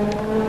Спасибо.